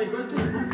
récolte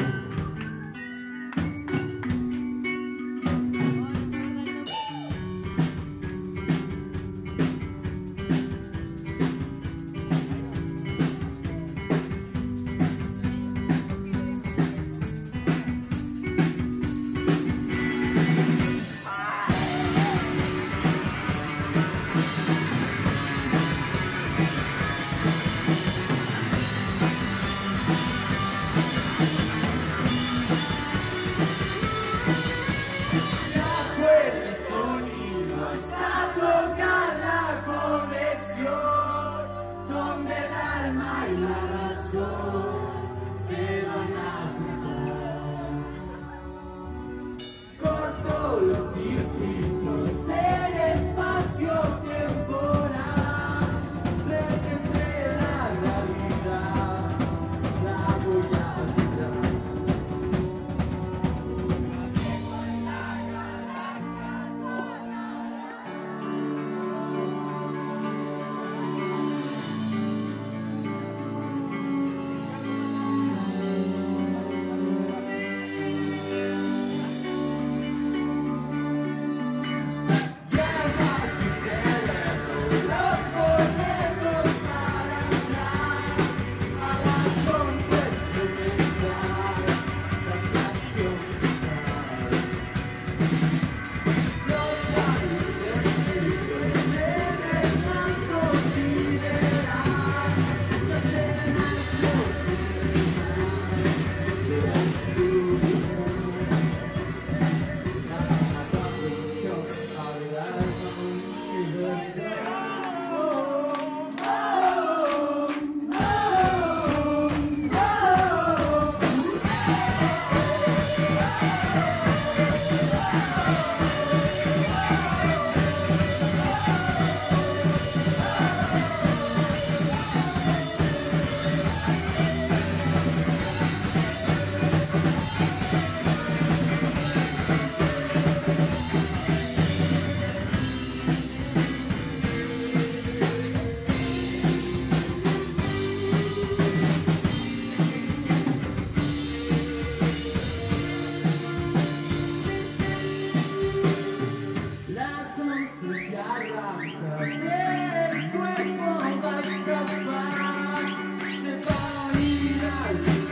se se arranca del cuerpo va a escapar, se va a ir al